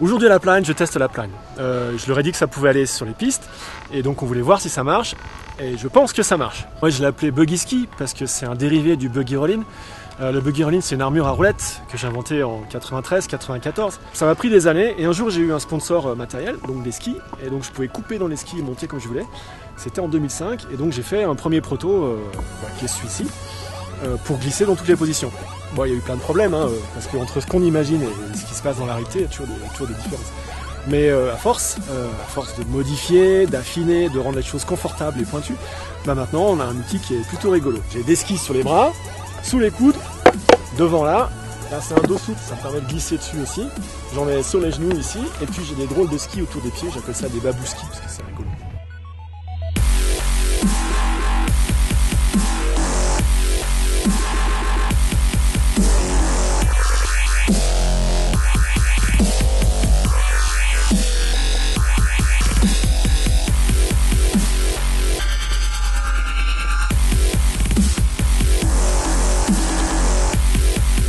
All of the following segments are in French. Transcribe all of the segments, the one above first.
Aujourd'hui à la plagne, je teste la plagne. Euh, je leur ai dit que ça pouvait aller sur les pistes, et donc on voulait voir si ça marche, et je pense que ça marche. Moi je l'ai appelé Buggy Ski, parce que c'est un dérivé du Buggy Rollin. Euh, le Buggy Rollin c'est une armure à roulettes que j'ai inventée en 93-94. Ça m'a pris des années, et un jour j'ai eu un sponsor euh, matériel, donc des skis, et donc je pouvais couper dans les skis et monter comme je voulais. C'était en 2005, et donc j'ai fait un premier proto, euh, bah, qui est celui-ci, pour glisser dans toutes les positions. Bon, il y a eu plein de problèmes, hein, parce qu'entre ce qu'on imagine et ce qui se passe dans la réalité, il y a toujours des, différences. Mais euh, à force, euh, à force de modifier, d'affiner, de rendre les choses confortables et pointues, bah maintenant on a un outil qui est plutôt rigolo. J'ai des skis sur les bras, sous les coudes, devant là. Là c'est un dos souple, ça me permet de glisser dessus aussi. J'en ai sur les genoux ici, et puis j'ai des drôles de skis autour des pieds, j'appelle ça des babouskis parce que c'est rigolo.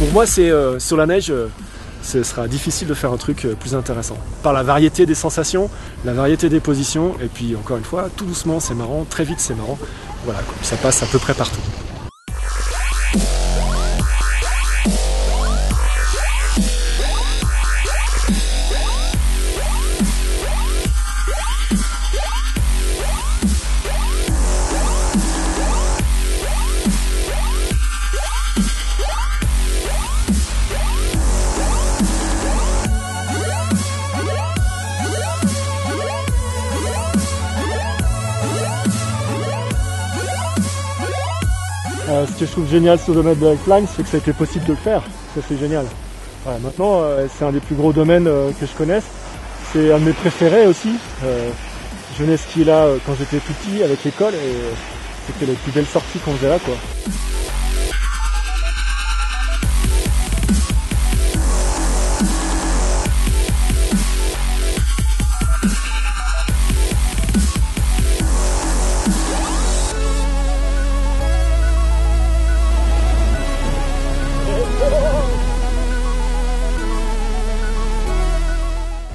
Pour moi, c'est euh, sur la neige, euh, ce sera difficile de faire un truc euh, plus intéressant. Par la variété des sensations, la variété des positions, et puis encore une fois, tout doucement, c'est marrant, très vite, c'est marrant. Voilà, ça passe à peu près partout. Euh, ce que je trouve génial sur le domaine de la plagne, c'est que ça a été possible de le faire. Ça, c'est génial. Maintenant, euh, c'est un des plus gros domaines euh, que je connaisse. C'est un de mes préférés aussi. Je venais skier là quand j'étais tout petit avec l'école et c'était les plus belles sorties qu'on faisait là, quoi.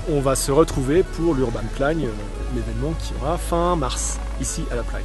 On va se retrouver pour l'Urban Plagne, euh, l'événement qui aura fin mars, ici à la Plagne.